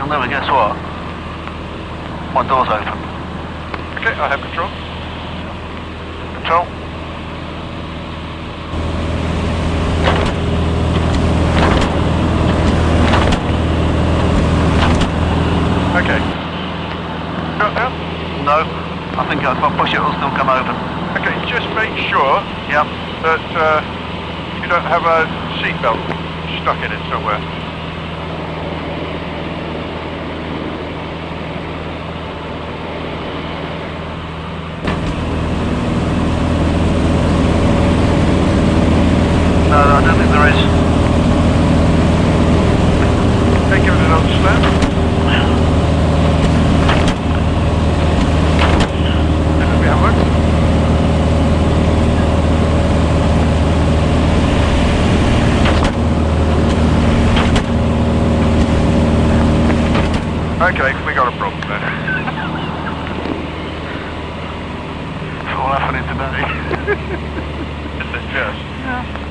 no, never guess what? My door's open. Okay, I have control. Control. Okay. Shut down? No. I think if I push it, it'll still come open. Okay, just make sure Yep. that uh, you don't have a seatbelt stuck in it somewhere. No, I don't think there is. Okay, give it slap. A. Okay, we got a problem then. It's all happening today. Isn't it just?